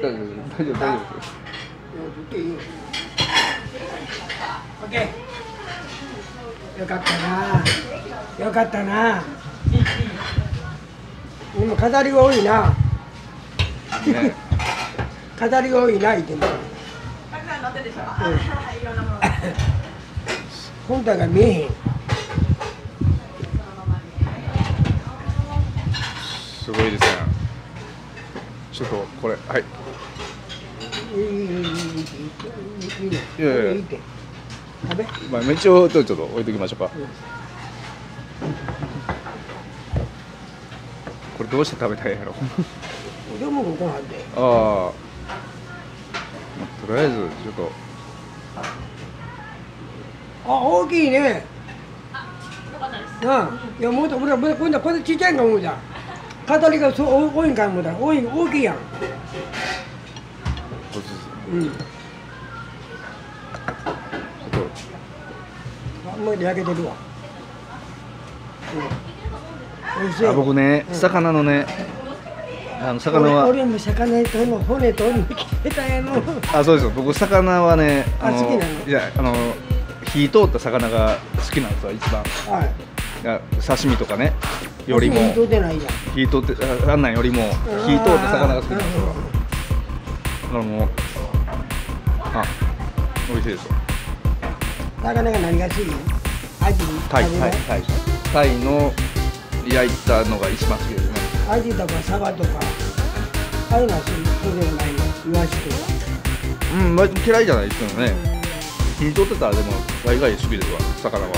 大丈夫大丈夫。大丈夫いいよオッケーよかったな。よかったな。今飾りが多いな。飾りが多いな言ってんだたくさん乗ってるでしょ。うん。いろんなものが。本体が見えへん。すごいですね。ちょっとこれはい。いやいやいいまあ一応ちょっと置いときましょうか、これどうして食べたいやろ？でもここなんでああとりあえずちょっと。あ大きいね。あいやもっと俺は今度これちっちゃいんか思うじゃん。語りがそう多いんかもうたら多い大きいやん。うん。あんまり焼けてるわうん。美味しいとあ僕ね魚のねあの魚は。俺俺も魚との骨とたやのあそうですよ。僕魚はねあ好きなの？いやあの火通った魚が好きなんですよ一番。はい。刺身とかねよりも。火通ってないじゃん。火通ってああんなんよりも火通った魚が好きなんですよ。だからもうあ美味しいですよ魚が何が好きアジタイ。タイタイ。タイの焼いたのが一番好きですね。アジとかサバとかああいうのはそうでもないの？イワシとか。うん、まあ、嫌いじゃないですけどね。火通ってたらでも大概好きですわ魚は。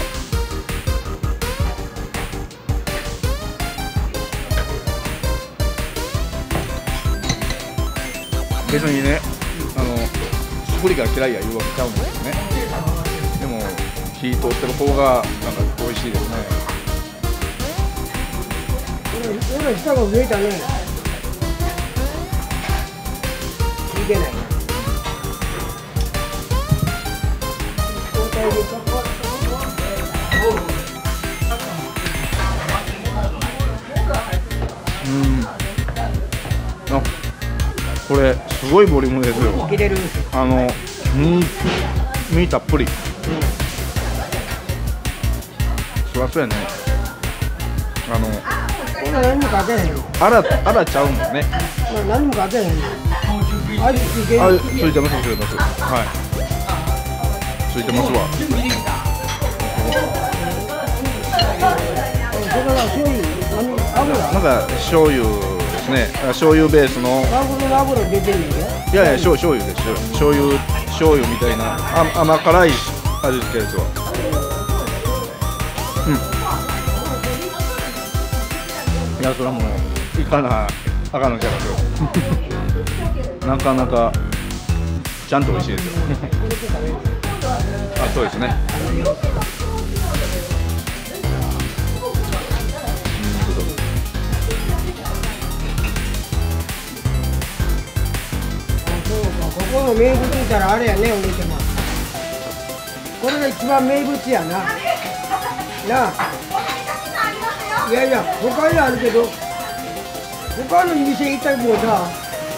別にね作りが嫌いや言うわけちゃうんですよね。でも火通ってる方がなんか美味しいですね。俺俺舌が増えたね。聞いてない。これすごいボリュームですよ。あの身身たっぷり。そりゃそうやね。あのこんな何もかけへんよ。あらあらちゃうもんね。まあ何もかけへんよ。アジついてるあついてますついてます。はい。ついてますわ。それから醤油。何油？なんか醤油ですね。あ醤油ベースの。いやいや醤醤油ですよ。醤油醤油みたいなあ甘辛い味付けですわうん。いやそれはもういかなあかんのじゃなく なかなかちゃんと美味しいですよ。あそうですね名物言ったらあれやねお兄ちゃま。これが一番名物やな。なあ。いやいや他にあるけど他の店行ったらもうさ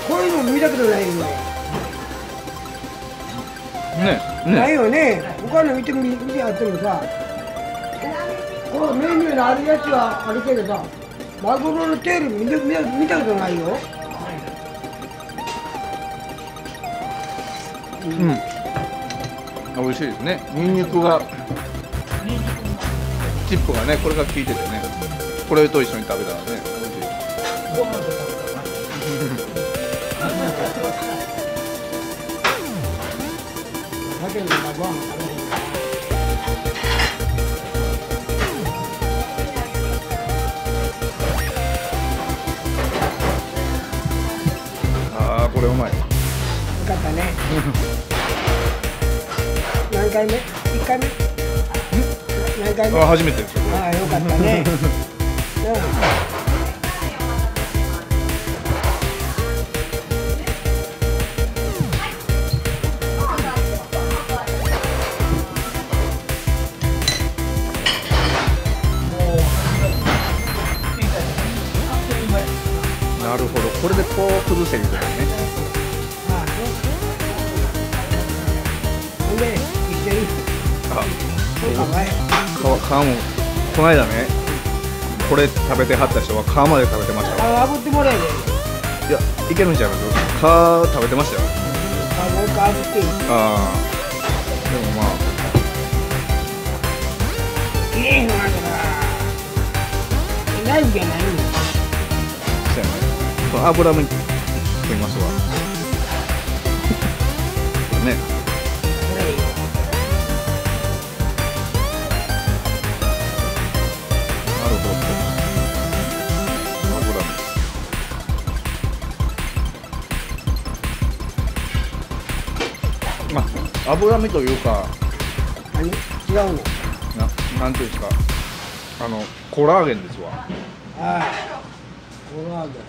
こういうの見たことないよね。ねね。ないよね。他の見てみ見てあってもさこのメニューのあるやつはあるけどさマグロのテール見た見た見たことないようん。あ美味しいですね。ニンニクがチップがねこれが効いててね。これと一緒に食べたらね美味しい。だけどまあご飯も食べへんああこれうまい。よかったね。何回目？一回目？何回目？あ初めてですああよかったね。うん。なるほど。これでこう崩せるんだよね一緒にあそう皮皮もこの間ねこれ食べてはった人は皮まで食べてましたわあ炙ってもらえばいいいやいけるんちゃいます？皮食べてましたよ。あもう一回炙っていいああでもまあ。きれいになるからナイフじゃないのそうやね。この油目食いますわ。ね まあ油目というか何違うの。ななんていうんですか。あのコラーゲンですわ。ああコラーゲン